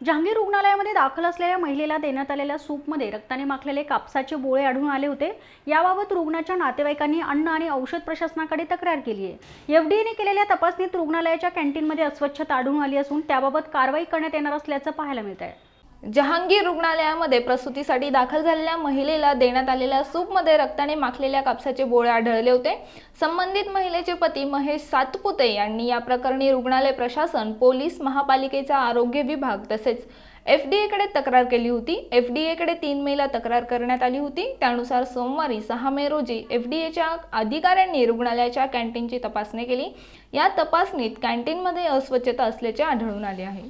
जहांगीर रुग्णालयामध्ये दाखल असलेल्या महिलेला देण्यात आलेल्या सूपमध्ये रक्ताने माखलेले कापसाचे बोळे आढळून आले होते. याबाबत रुग्णाच्या नातेवाईकांनी अन्न आणि औषध प्रशासनाकडे तक्रार केली आहे. एफडीएने केलेल्या तपासणीत रुग्णालयाच्या कॅन्टीनमध्ये अस्वच्छता आढळून आली असून त्याबाबत कारवाई करण्यात येणार असल्याचं पाहायला मिळत आहे जहांगीर रुग्णालयामध्ये प्रसूतीसाठी दाखल झालेल्या महिलेला देण्यात आलेल्या सूपमध्ये रक्ताने माखलेल्या कापसाचे बोळे आढळले होते. संबंधित महिलेचे पती महेश सातपुते यांनी या प्रकरणी रुग्णालय प्रशासन पोलीस महापालिकेचा आरोग्य विभाग तसेच एफ डी एकडे तक्रार केली होती. एफ डी एकडे तीन मेला तक्रार करण्यात आली होती. त्यानुसार सोमवारी सहा मे रोजी एफ डी एच्या अधिकाऱ्यांनी रुग्णालयाच्या कॅन्टीनची तपासणी केली. या तपासणीत कॅन्टीनमध्ये अस्वच्छता असल्याचे आढळून आले आहे.